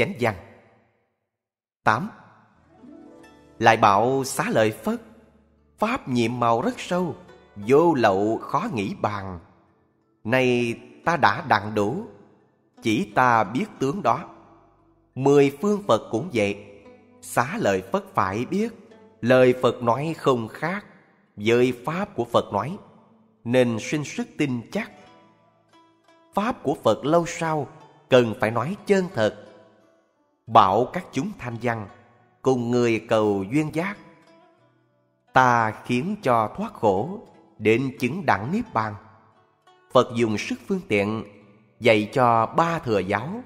Chánh văn. 8. Lại bảo xá lợi Phất, Pháp nhiệm màu rất sâu, Vô lậu khó nghĩ bàn. Này ta đã đặng đủ, Chỉ ta biết tướng đó. Mười phương Phật cũng vậy, Xá lợi Phất phải biết. Lời Phật nói không khác Với Pháp của Phật nói, Nên sinh sức tin chắc. Pháp của Phật lâu sau Cần phải nói chân thật Bảo các chúng thanh văn, Cùng người cầu duyên giác. Ta khiến cho thoát khổ, Đến chứng đẳng Niết Bàn. Phật dùng sức phương tiện, Dạy cho ba thừa giáo.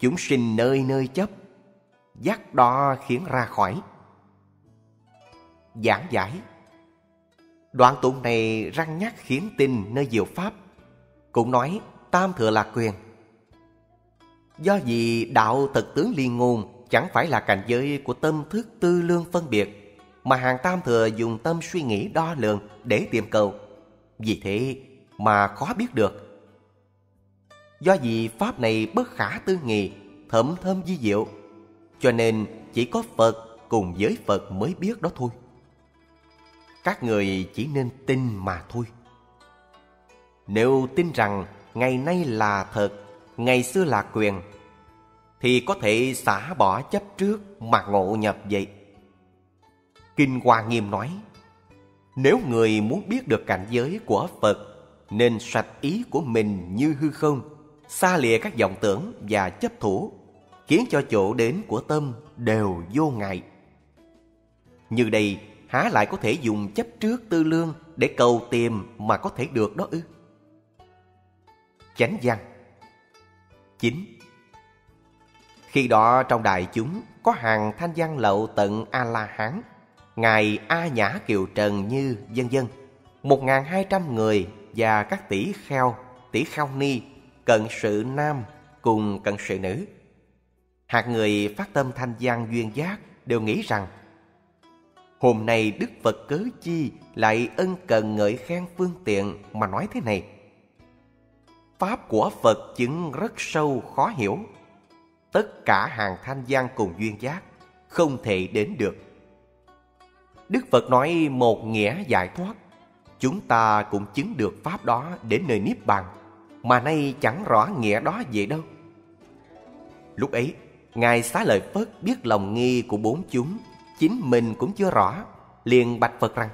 Chúng sinh nơi nơi chấp, Dắt đó khiến ra khỏi. Giảng giải. Đoạn tụng này răng nhắc khiến tin nơi diệu pháp. Cũng nói tam thừa là quyền. Do vì đạo thực tướng liên ngôn, Chẳng phải là cảnh giới của tâm thức tư lương phân biệt, Mà hàng tam thừa dùng tâm suy nghĩ đo lường để tìm cầu. Vì thế mà khó biết được. Do vì pháp này bất khả tư nghị Thẩm thơm di diệu, Cho nên chỉ có Phật cùng với Phật mới biết đó thôi. Các người chỉ nên tin mà thôi. Nếu tin rằng ngày nay là thật Ngày xưa là quyền Thì có thể xả bỏ chấp trước mà ngộ nhập vậy Kinh Hoa Nghiêm nói Nếu người muốn biết được cảnh giới của Phật Nên sạch ý của mình như hư không xa lìa các vọng tưởng và chấp thủ, khiến cho chỗ đến của tâm đều vô ngại. Như đây, há lại có thể dùng chấp trước tư lương để cầu tìm mà có thể được đó ư? Chánh văn 9. Khi đó trong đại chúng có hàng thanh văn lậu tận A-la-hán, Ngài A Nhã Kiều Trần Như, dân dân một ngàn hai trăm người và các tỷ kheo, tỷ khao ni cận sự nam cùng cận sự nữ. Hạt người phát tâm thanh văn duyên giác đều nghĩ rằng Hôm nay Đức Phật cớ chi lại ân cần ngợi khen phương tiện mà nói thế này. Pháp của Phật chứng rất sâu khó hiểu. Tất cả hàng thanh văn cùng duyên giác không thể đến được. Đức Phật nói một nghĩa giải thoát. Chúng ta cũng chứng được Pháp đó đến nơi Niết Bàn mà nay chẳng rõ nghĩa đó gì đâu. Lúc ấy, Ngài xá lợi Phất biết lòng nghi của bốn chúng, chính mình cũng chưa rõ, liền bạch Phật rằng,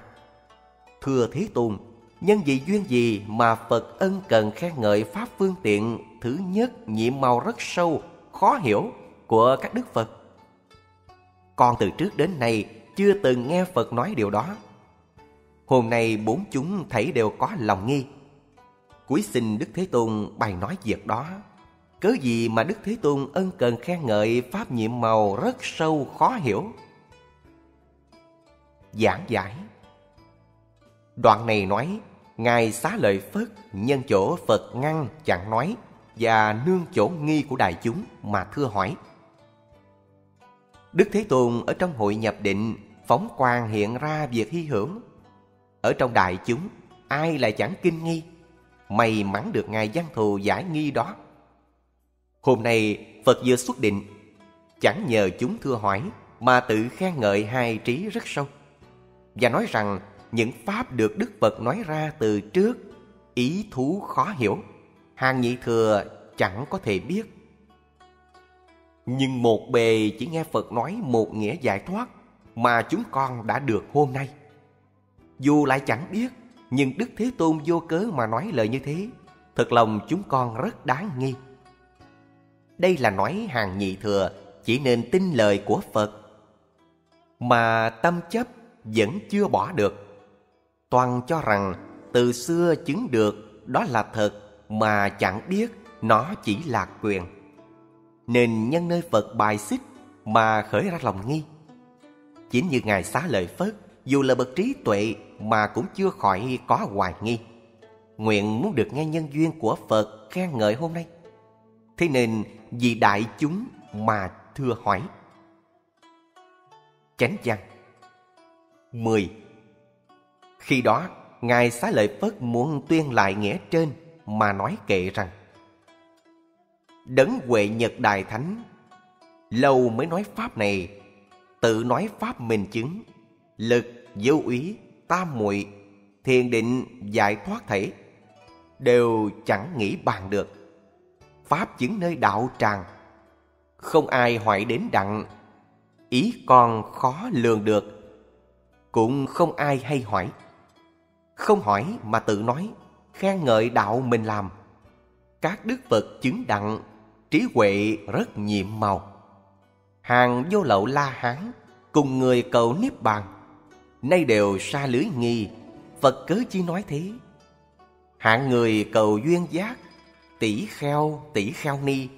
Thưa Thế Tôn, nhân vì duyên gì mà Phật ân cần khen ngợi Pháp phương tiện thứ nhất nhiệm màu rất sâu, khó hiểu của các Đức Phật? Con từ trước đến nay chưa từng nghe Phật nói điều đó. Hôm nay bốn chúng thấy đều có lòng nghi, Cuối xin Đức Thế Tôn bày nói việc đó. Cớ gì mà Đức Thế Tôn ân cần khen ngợi Pháp nhiệm màu rất sâu khó hiểu. Giảng giải Đoạn này nói Ngài xá lợi Phất nhân chỗ Phật ngăn chẳng nói và nương chỗ nghi của đại chúng mà thưa hỏi. Đức Thế Tôn ở trong hội nhập định phóng quang hiện ra việc hy hữu. Ở trong đại chúng ai lại chẳng kinh nghi may mắn được Ngài giang Thù giải nghi đó. Hôm nay Phật vừa xuất định, chẳng nhờ chúng thưa hỏi mà tự khen ngợi hai trí rất sâu. Và nói rằng những pháp được Đức Phật nói ra từ trước, ý thú khó hiểu, hàng nhị thừa chẳng có thể biết. Nhưng một bề chỉ nghe Phật nói một nghĩa giải thoát mà chúng con đã được hôm nay. Dù lại chẳng biết nhưng Đức Thế Tôn vô cớ mà nói lời như thế Thật lòng chúng con rất đáng nghi Đây là nói hàng nhị thừa Chỉ nên tin lời của Phật Mà tâm chấp vẫn chưa bỏ được Toàn cho rằng từ xưa chứng được đó là thật Mà chẳng biết nó chỉ là quyền Nên nhân nơi Phật bài xích mà khởi ra lòng nghi Chính như Ngài xá lợi Phất, Dù là bậc trí tuệ mà cũng chưa khỏi có hoài nghi. Nguyện muốn được nghe nhân duyên của Phật khen ngợi hôm nay. Thế nên vì đại chúng mà thưa hỏi. Chánh văn 10. Khi đó, Ngài Xá Lợi Phất muốn tuyên lại nghĩa trên mà nói kệ rằng Đấng Huệ Nhật đại Thánh lâu mới nói pháp này tự nói pháp mình chứng lực vô úy tam muội thiền định giải thoát thể đều chẳng nghĩ bàn được. Pháp chứng nơi đạo tràng không ai hỏi đến đặng ý con khó lường được cũng không ai hay hỏi không hỏi mà tự nói khen ngợi đạo mình làm. Các đức phật chứng đặng trí huệ rất nhiệm màu. Hàng vô lậu la hán cùng người cầu niết bàn nay đều xa lưới nghi phật cớ chi nói thế? Hạng người cầu duyên giác tỷ kheo tỷ kheo ni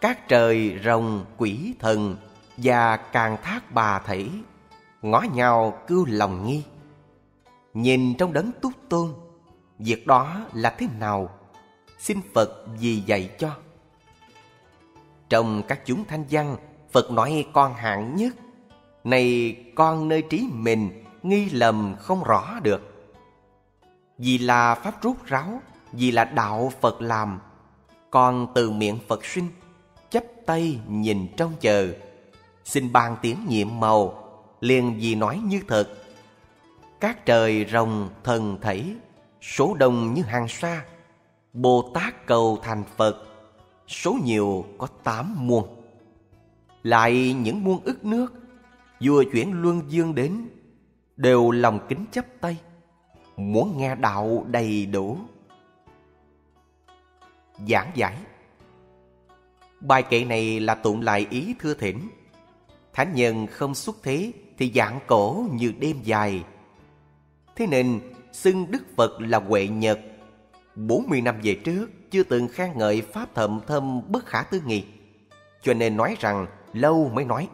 các trời rồng quỷ thần và càng thác bà thể, ngó nhau cưu lòng nghi nhìn trong đấng túc tôn, việc đó là thế nào? Xin phật gì dạy cho. Trong các chúng thanh văn, phật nói con hạng nhất. Này, con nơi trí mình, nghi lầm không rõ được. Vì là pháp rút ráo, vì là đạo phật làm, con từ miệng phật sinh, chấp tay nhìn trong chờ. Xin ban tiếng nhiệm màu, liền vì nói như thật các trời rồng thần thảy, số đông như hàng sa. Bồ tát cầu thành phật, số nhiều có tám muôn. Lại những muôn ức nước, vừa chuyển luân dương đến, đều lòng kính chấp tay, muốn nghe đạo đầy đủ. Giảng giải. Bài kệ này là tụng lại ý thưa thỉnh. Thánh nhân không xuất thế thì dạng cổ như đêm dài thế nên xưng đức phật là huệ nhật 40 năm về trước chưa từng khen ngợi pháp thậm thâm bất khả tư nghị cho nên nói rằng lâu mới nói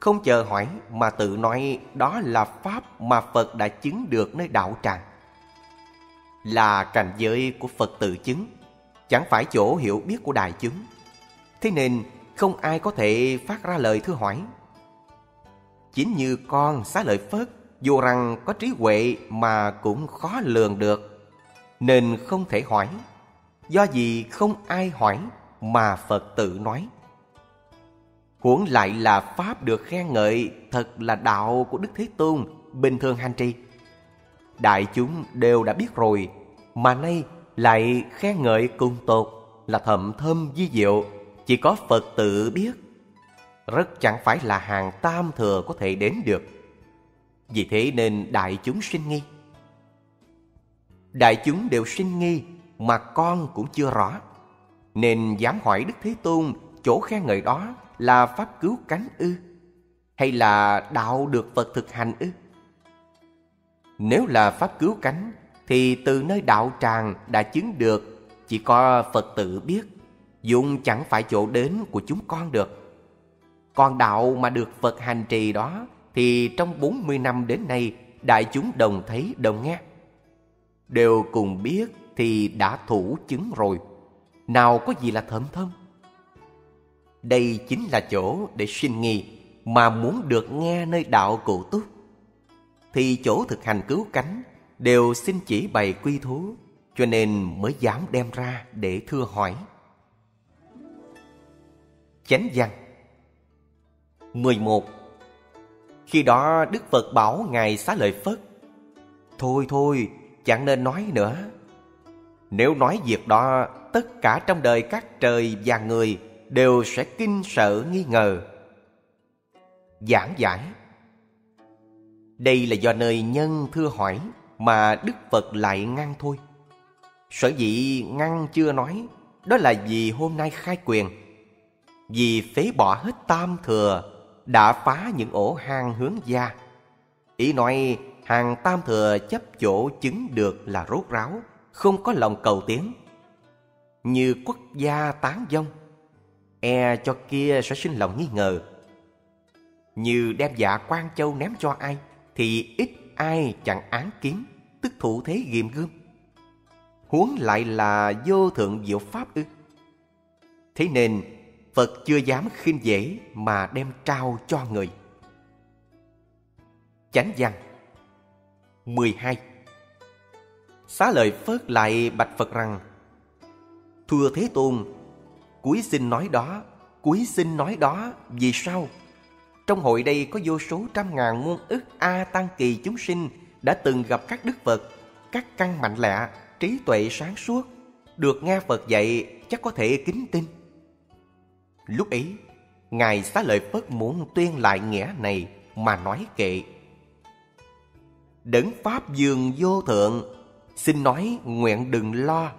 không chờ hỏi mà tự nói đó là pháp mà Phật đã chứng được nơi đạo tràng. Là cảnh giới của Phật tự chứng, chẳng phải chỗ hiểu biết của đại chúng. Thế nên không ai có thể phát ra lời thưa hỏi. Chính như con xá lợi Phất, dù rằng có trí huệ mà cũng khó lường được, nên không thể hỏi. Do gì không ai hỏi mà Phật tự nói. Huống lại là Pháp được khen ngợi thật là đạo của Đức Thế Tôn, bình thường hành trì. Đại chúng đều đã biết rồi, mà nay lại khen ngợi cùng tột là thầm thâm di diệu, chỉ có Phật tự biết. Rất chẳng phải là hàng tam thừa có thể đến được. Vì thế nên đại chúng sinh nghi. Đại chúng đều sinh nghi mà con cũng chưa rõ. Nên dám hỏi Đức Thế Tôn chỗ khen ngợi đó là pháp cứu cánh ư? Hay là đạo được Phật thực hành ư? Nếu là pháp cứu cánh thì từ nơi đạo tràng đã chứng được chỉ có Phật tự biết, dùng chẳng phải chỗ đến của chúng con được. Còn đạo mà được Phật hành trì đó thì trong 40 năm đến nay đại chúng đồng thấy đồng nghe. Đều cùng biết thì đã thủ chứng rồi. Nào có gì là thơm thâm? Đây chính là chỗ để sinh nghi mà muốn được nghe nơi đạo cụ túc. Thì chỗ thực hành cứu cánh đều xin chỉ bày quy thú, cho nên mới dám đem ra để thưa hỏi. Chánh văn 11. Khi đó Đức Phật bảo Ngài xá lợi Phất Thôi thôi, chẳng nên nói nữa Nếu nói việc đó, tất cả trong đời các trời và người đều sẽ kinh sợ nghi ngờ. Giảng giải Đây là do nơi nhân thưa hỏi mà Đức Phật lại ngăn thôi. Sở dĩ ngăn chưa nói, đó là vì hôm nay khai quyền. Vì phế bỏ hết tam thừa, đã phá những ổ hang hướng gia. Ý nói hàng tam thừa chấp chỗ chứng được là rốt ráo, không có lòng cầu tiến. Như quốc gia tán dông, e cho kia sẽ sinh lòng nghi ngờ. Như đem dạ quan châu ném cho ai, thì ít ai chẳng án kiến, tức thủ thế ghiềm gươm. Huống lại là vô thượng diệu pháp ư. Thế nên, Phật chưa dám khinh dễ mà đem trao cho người. Chánh văn 12 Xá lợi Phớt lại bạch Phật rằng Thưa Thế Tôn Cuối xin nói đó, cuối xin nói đó vì sao? Trong hội đây có vô số trăm ngàn muôn ức A Tăng Kỳ chúng sinh đã từng gặp các đức Phật, các căn mạnh lạ, trí tuệ sáng suốt, được nghe Phật dạy chắc có thể kính tin. Lúc ấy, Ngài Xá Lợi Phất muốn tuyên lại nghĩa này mà nói kệ. Đấng Pháp dường vô thượng, xin nói nguyện đừng lo,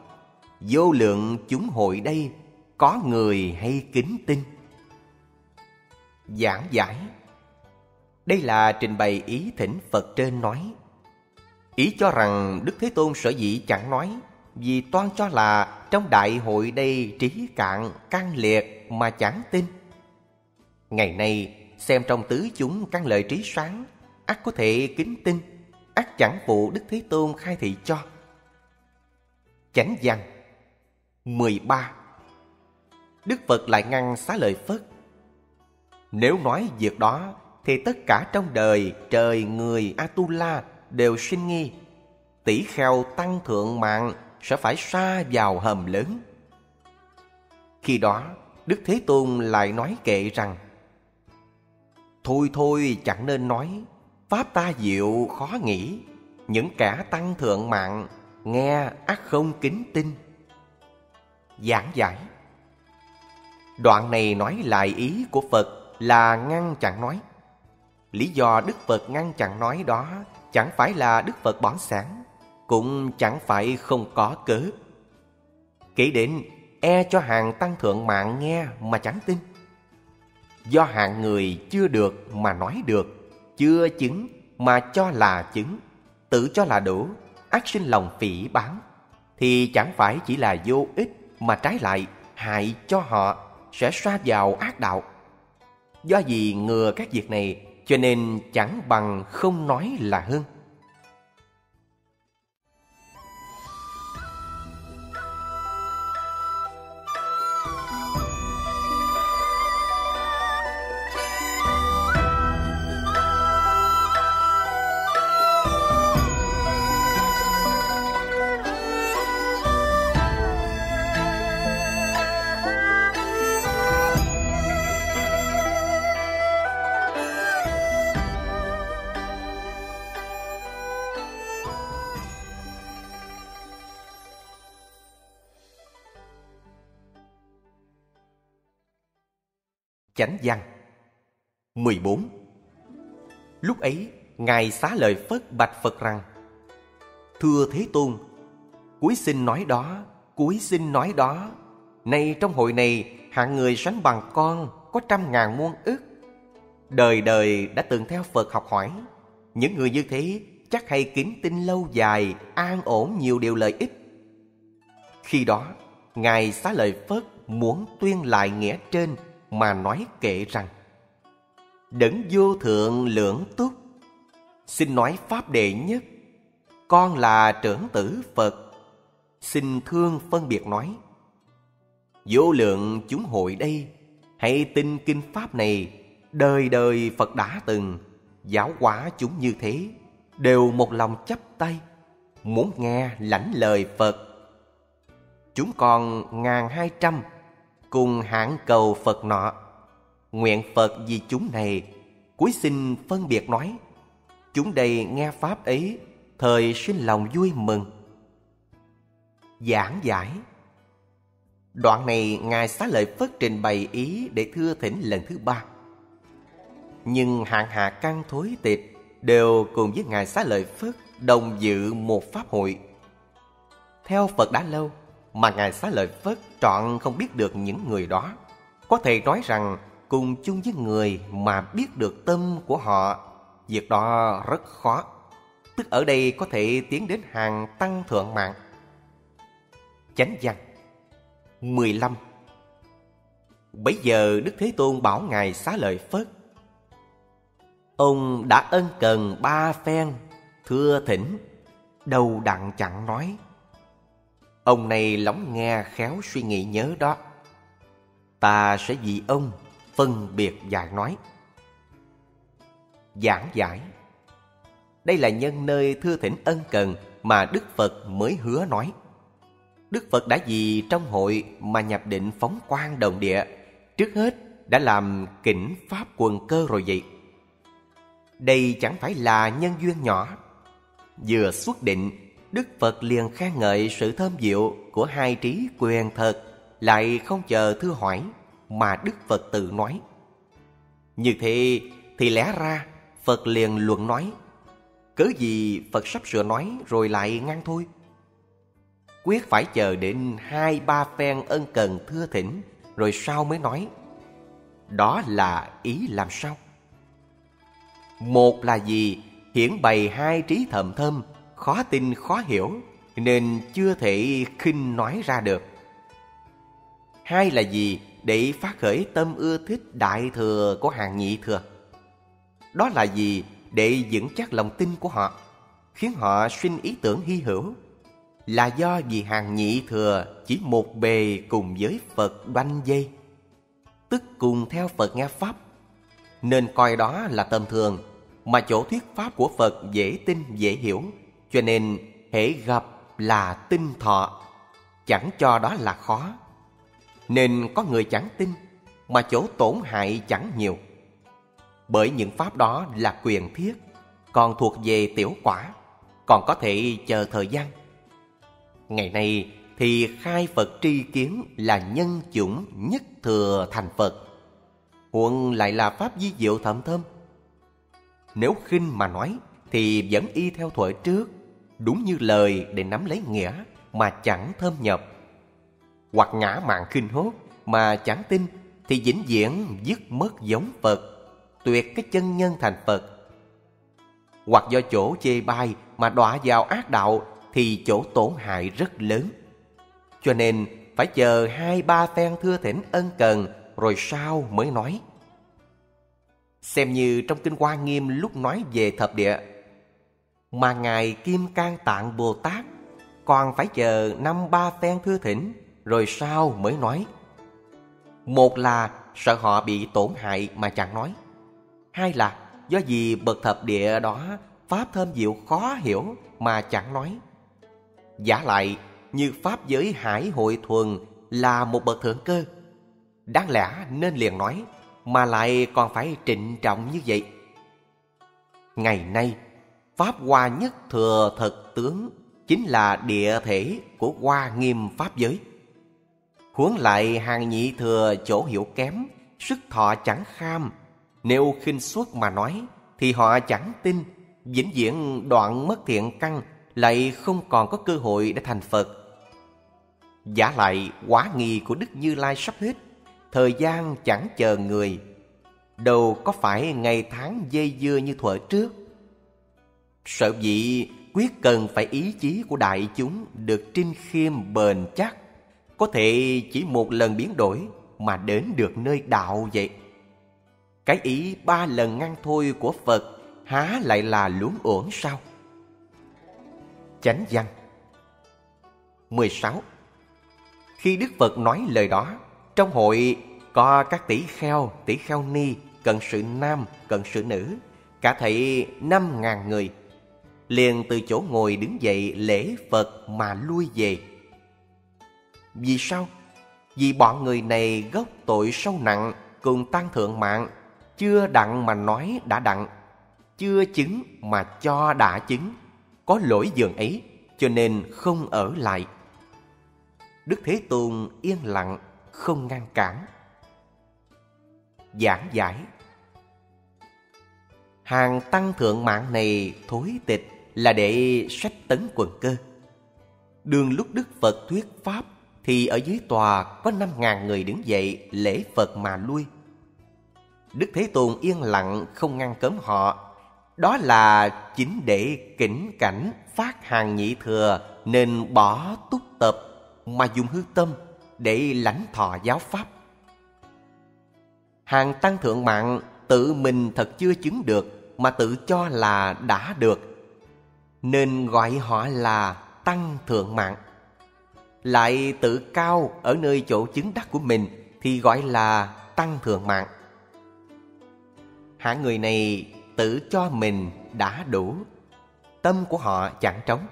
vô lượng chúng hội đây có người hay kính tin. Giảng giải Đây là trình bày ý thỉnh Phật trên nói. Ý cho rằng Đức Thế Tôn sở dĩ chẳng nói vì toan cho là trong đại hội đây trí cạn, căn liệt mà chẳng tin. Ngày nay, xem trong tứ chúng căn lợi trí sáng, ắt có thể kính tin, ắt chẳng phụ Đức Thế Tôn khai thị cho. Chánh văn 13 Đức Phật lại ngăn xá lời Phất. Nếu nói việc đó, thì tất cả trong đời trời người Atula đều sinh nghi. Tỷ kheo tăng thượng mạng sẽ phải xa vào hầm lớn. Khi đó, Đức Thế Tôn lại nói kệ rằng Thôi thôi chẳng nên nói. Pháp ta diệu khó nghĩ. Những kẻ tăng thượng mạng Nghe ác không kính tin. Giảng giải. Đoạn này nói lại ý của Phật là ngăn chặn nói. Lý do Đức Phật ngăn chặn nói đó Chẳng phải là Đức Phật bỏ sáng. Cũng chẳng phải không có cớ. Kể đến e cho hàng tăng thượng mạng nghe mà chẳng tin. Do hạng người chưa được mà nói được, chưa chứng mà cho là chứng, tự cho là đủ, ác sinh lòng phỉ báng thì chẳng phải chỉ là vô ích mà trái lại hại cho họ sẽ xa vào ác đạo. Do vì ngừa các việc này, cho nên chẳng bằng không nói là hơn. Chánh văn. 14 Lúc ấy, Ngài xá lời Phất bạch Phật rằng Thưa Thế Tôn, cuối xin nói đó, cuối xin nói đó. Nay trong hội này, hạng người sánh bằng con có trăm ngàn muôn ức. Đời đời đã từng theo Phật học hỏi Những người như thế chắc hay kính tin lâu dài, an ổn nhiều điều lợi ích. Khi đó, Ngài xá lời Phất muốn tuyên lại nghĩa trên mà nói kệ rằng, Đấng vô thượng lưỡng túc, Xin nói pháp đệ nhất, Con là trưởng tử Phật, Xin thương phân biệt nói, Vô lượng chúng hội đây, Hãy tin kinh pháp này, Đời đời Phật đã từng, Giáo hóa chúng như thế, Đều một lòng chấp tay, Muốn nghe lãnh lời Phật. Chúng còn ngàn hai trăm cùng hãng cầu Phật nọ. Nguyện Phật vì chúng này, cuối xin phân biệt nói, chúng đây nghe Pháp ấy, thời sinh lòng vui mừng. Giảng giải Đoạn này Ngài Xá Lợi Phất trình bày ý để thưa thỉnh lần thứ ba. Nhưng hạng hạ căn thối tịch đều cùng với Ngài Xá Lợi Phất đồng dự một pháp hội. Theo Phật đã lâu, mà Ngài Xá Lợi Phất trọn không biết được những người đó. Có thể nói rằng cùng chung với người mà biết được tâm của họ, việc đó rất khó. Tức ở đây có thể tiến đến hàng tăng thượng mạng. Chánh văn 15 Bây giờ Đức Thế Tôn bảo Ngài Xá Lợi Phất Ông đã ân cần ba phen Thưa thỉnh Đầu đặng chẳng nói Ông này lắng nghe khéo suy nghĩ nhớ đó Ta sẽ vì ông phân biệt giải nói Giảng giải Đây là nhân nơi thưa thỉnh ân cần mà Đức Phật mới hứa nói Đức Phật đã vì trong hội mà nhập định phóng quang đồng địa trước hết đã làm kỉnh pháp quần cơ rồi vậy. Đây chẳng phải là nhân duyên nhỏ. Vừa xuất định, Đức Phật liền khen ngợi sự thơm diệu của hai trí quyền thật, lại không chờ thưa hỏi, mà Đức Phật tự nói. Như thế thì lẽ ra Phật liền luận nói, cớ gì Phật sắp sửa nói rồi lại ngăn thôi. Quyết phải chờ đến hai ba phen ân cần thưa thỉnh rồi sau mới nói. Đó là ý làm sao? Một là gì? Hiển bày hai trí thầm thâm, khó tin khó hiểu, nên chưa thể khinh nói ra được. Hai là gì? Để phát khởi tâm ưa thích đại thừa của hàng nhị thừa. Đó là gì? Để vững chắc lòng tin của họ, khiến họ sinh ý tưởng hy hữu. Là do vì hàng nhị thừa chỉ một bề cùng với Phật đoanh dây, tức cùng theo Phật nghe Pháp, nên coi đó là tầm thường mà chỗ thuyết pháp của Phật dễ tin dễ hiểu, cho nên hễ gặp là tin thọ, chẳng cho đó là khó. Nên có người chẳng tin, mà chỗ tổn hại chẳng nhiều. Bởi những pháp đó là quyền thiết, còn thuộc về tiểu quả, còn có thể chờ thời gian. Ngày nay thì khai Phật tri kiến là nhân chủng nhất thừa thành Phật. Huận lại là pháp di diệu thậm thâm, nếu khinh mà nói thì vẫn y theo thuở trước, đúng như lời để nắm lấy nghĩa mà chẳng thâm nhập. Hoặc ngã mạng khinh hốt mà chẳng tin thì vĩnh viễn dứt mất giống Phật, tuyệt cái chân nhân thành Phật. Hoặc do chỗ chê bai mà đọa vào ác đạo thì chỗ tổn hại rất lớn. Cho nên phải chờ hai ba phen thưa thỉnh ân cần rồi sau mới nói. Xem như trong Kinh Hoa Nghiêm lúc nói về thập địa mà Ngài Kim Cang Tạng Bồ Tát Còn phải chờ năm ba phen thưa thỉnh Rồi sau mới nói. Một là sợ họ bị tổn hại mà chẳng nói. Hai là do vì bậc thập địa đó Pháp thơm diệu khó hiểu mà chẳng nói. Giả lại như Pháp giới hải hội thuần là một bậc thượng cơ Đáng lẽ nên liền nói mà lại còn phải trịnh trọng như vậy. Ngày nay, Pháp Hoa Nhất Thừa Thật Tướng chính là địa thể của Hoa Nghiêm Pháp giới. Huống lại hàng nhị thừa chỗ hiểu kém, sức thọ chẳng kham. Nếu khinh suất mà nói, thì họ chẳng tin, vĩnh viễn đoạn mất thiện căn, lại không còn có cơ hội để thành Phật. Giả lại, quá nghi của Đức Như Lai sắp hết, Thời gian chẳng chờ người Đâu có phải ngày tháng dây dưa như thuở trước Sợ dĩ quyết cần phải ý chí của đại chúng Được trinh khiêm bền chắc Có thể chỉ một lần biến đổi Mà đến được nơi đạo vậy Cái ý ba lần ngăn thôi của Phật Há lại là luống uổng sao Chánh văn 16. Khi Đức Phật nói lời đó trong hội có các tỷ kheo, tỷ kheo ni, cận sự nam, cận sự nữ, cả thảy năm ngàn người. Liền từ chỗ ngồi đứng dậy lễ Phật mà lui về. Vì sao? Vì bọn người này gốc tội sâu nặng cùng tăng thượng mạng, chưa đặng mà nói đã đặng, chưa chứng mà cho đã chứng, có lỗi dường ấy cho nên không ở lại. Đức Thế Tôn yên lặng không ngăn cản. Giảng giải Hàng tăng thượng mạng này thối tịch là để sách tấn quần cơ. Đường lúc Đức Phật thuyết Pháp thì ở dưới tòa có năm ngàn người đứng dậy lễ Phật mà lui. Đức Thế Tôn yên lặng không ngăn cấm họ. Đó là chính để kỉnh cảnh phát hàng nhị thừa nên bỏ túc tập mà dùng hư tâm để lãnh thọ giáo pháp. Hàng tăng thượng mạng tự mình thật chưa chứng được mà tự cho là đã được, nên gọi họ là tăng thượng mạng. Lại tự cao ở nơi chỗ chứng đắc của mình thì gọi là tăng thượng mạng. Hạng người này tự cho mình đã đủ, tâm của họ chẳng trống,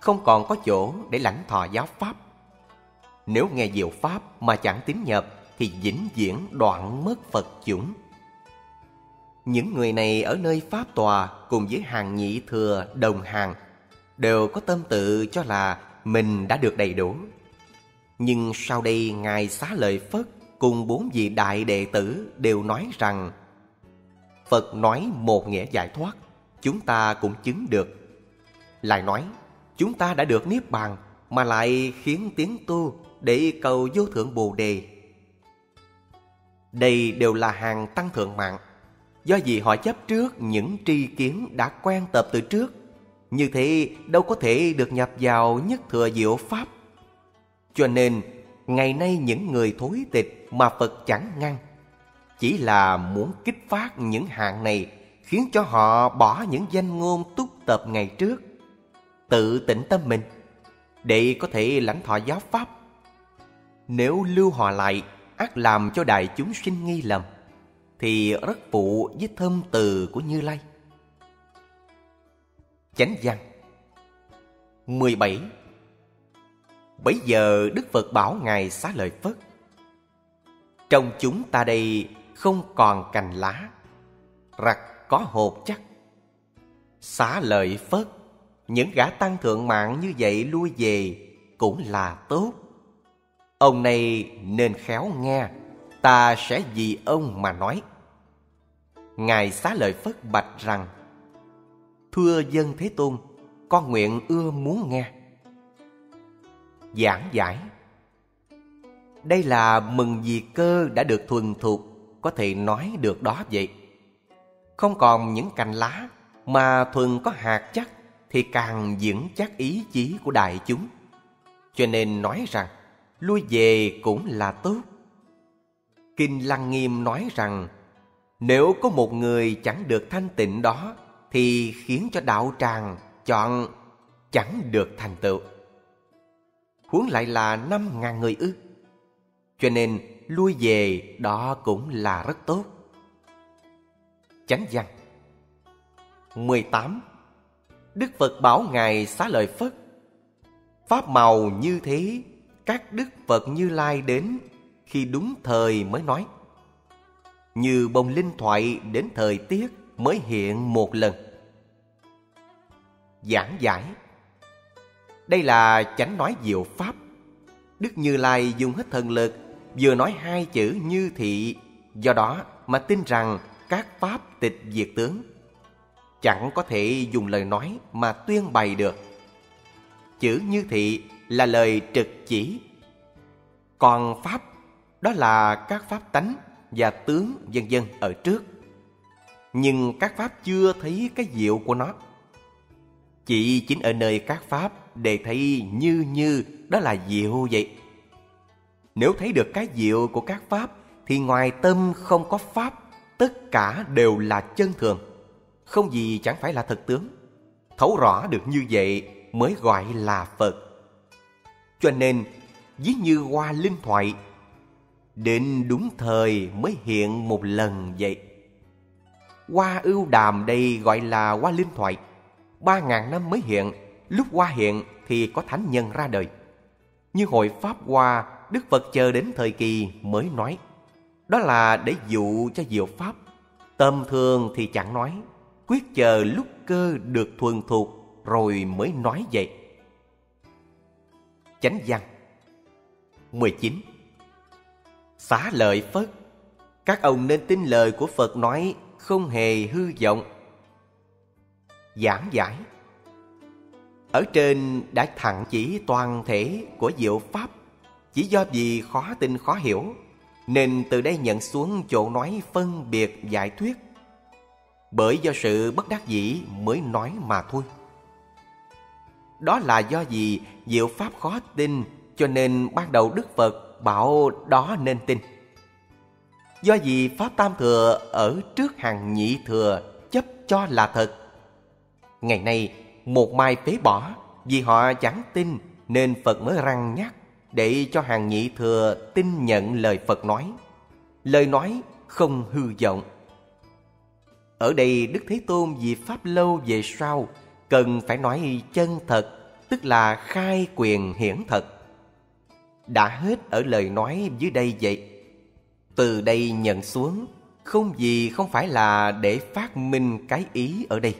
không còn có chỗ để lãnh thọ giáo pháp nếu nghe diệu pháp mà chẳng tín nhập thì vĩnh viễn đoạn mất Phật chủng. Những người này ở nơi Pháp Tòa cùng với hàng nhị thừa đồng hàng đều có tâm tự cho là mình đã được đầy đủ. Nhưng sau đây Ngài Xá Lợi Phất cùng bốn vị đại đệ tử đều nói rằng Phật nói một nghĩa giải thoát, chúng ta cũng chứng được. Lại nói, chúng ta đã được Niết Bàn mà lại khiến tiếng tu để cầu vô thượng Bồ Đề. Đây đều là hàng tăng thượng mạng, do vì họ chấp trước những tri kiến đã quen tập từ trước. Như thế đâu có thể được nhập vào nhất thừa diệu Pháp. Cho nên, ngày nay những người thối tịch mà Phật chẳng ngăn, chỉ là muốn kích phát những hạng này khiến cho họ bỏ những danh ngôn túc tập ngày trước, tự tỉnh tâm mình để có thể lãnh thọ giáo pháp. Nếu lưu họ lại, ác làm cho đại chúng sinh nghi lầm, thì rất phụ với thơm từ của Như Lai. Chánh văn. 17 Bấy giờ Đức Phật bảo Ngài xá lợi Phất. Trong chúng ta đây không còn cành lá Rặt có hột chắc. Xá lợi Phất những gã tăng thượng mạng như vậy lui về cũng là tốt. Ông này nên khéo nghe, ta sẽ vì ông mà nói. Ngài xá lợi Phất bạch rằng, Thưa dân Thế Tôn, con nguyện ưa muốn nghe. Giảng giải Đây là mừng vì cơ đã được thuần thuộc, có thể nói được đó vậy. Không còn những cành lá mà thuần có hạt chắc thì càng vững chắc ý chí của đại chúng. Cho nên nói rằng lui về cũng là tốt. Kinh Lăng Nghiêm nói rằng, nếu có một người chẳng được thanh tịnh đó, thì khiến cho đạo tràng chọn chẳng được thành tựu. Huống lại là năm ngàn người ư. Cho nên lui về đó cũng là rất tốt. Chánh văn 18 Đức Phật bảo Ngài xá lợi Phất Pháp màu như thế, Các Đức Phật Như Lai đến khi đúng thời mới nói. Như bông linh thoại đến thời tiết Mới hiện một lần. Giảng giải. Đây là chánh nói diệu Pháp. Đức Như Lai dùng hết thần lực, Vừa nói hai chữ như thị. Do đó mà tin rằng các Pháp tịch diệt tướng chẳng có thể dùng lời nói mà tuyên bày được. Chữ như thị là lời trực chỉ. Còn pháp đó là các pháp tánh và tướng vân vân ở trước. Nhưng các pháp chưa thấy cái diệu của nó. Chỉ chính ở nơi các pháp để thấy như như đó là diệu vậy. Nếu thấy được cái diệu của các pháp thì ngoài tâm không có pháp, tất cả đều là chân thường không gì chẳng phải là thật tướng. Thấu rõ được như vậy mới gọi là Phật. Cho nên, ví như hoa linh thoại, đến đúng thời mới hiện một lần vậy. Hoa ưu đàm đây gọi là hoa linh thoại. Ba ngàn năm mới hiện, lúc hoa hiện thì có thánh nhân ra đời. Như hội Pháp Hoa, Đức Phật chờ đến thời kỳ mới nói. Đó là để dụ cho diệu Pháp. Tâm thường thì chẳng nói, quyết chờ lúc cơ được thuần thuộc rồi mới nói vậy. Chánh văn 19 Xá lợi Phất Các ông nên tin lời của Phật nói, không hề hư vọng. Giảng giải Ở trên đã thẳng chỉ toàn thể của diệu Pháp Chỉ do vì khó tin khó hiểu, Nên từ đây nhận xuống chỗ nói phân biệt giải thuyết bởi do sự bất đắc dĩ mới nói mà thôi. Đó là do gì diệu pháp khó tin, cho nên ban đầu Đức Phật bảo đó nên tin. Do vì Pháp Tam Thừa ở trước hàng nhị thừa chấp cho là thật. Ngày nay, một mai phế bỏ, vì họ chẳng tin nên Phật mới răng nhắc để cho hàng nhị thừa tin nhận lời Phật nói. Lời nói không hư vọng ở đây Đức Thế Tôn vì Pháp lâu về sau Cần phải nói chân thật, Tức là khai quyền hiển thật đã hết ở lời nói dưới đây vậy Từ đây nhận xuống, không gì không phải là để phát minh cái ý ở đây.